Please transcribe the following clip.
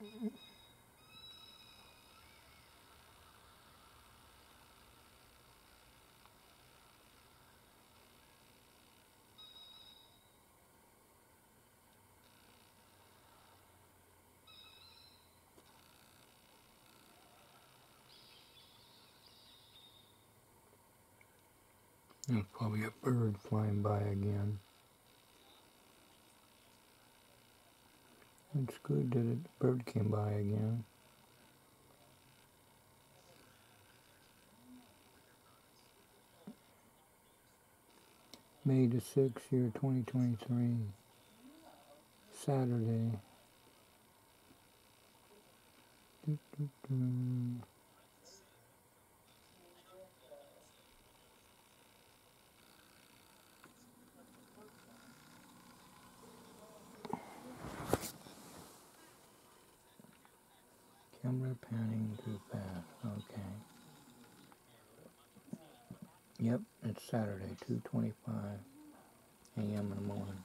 There's probably a bird flying by again. It's good that a bird came by again. May the 6th, year 2023, Saturday. Doo -doo -doo. Camera panning too fast. Okay. Yep, it's Saturday, 2:25 a.m. in the morning.